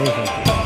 ভালো থাকবেন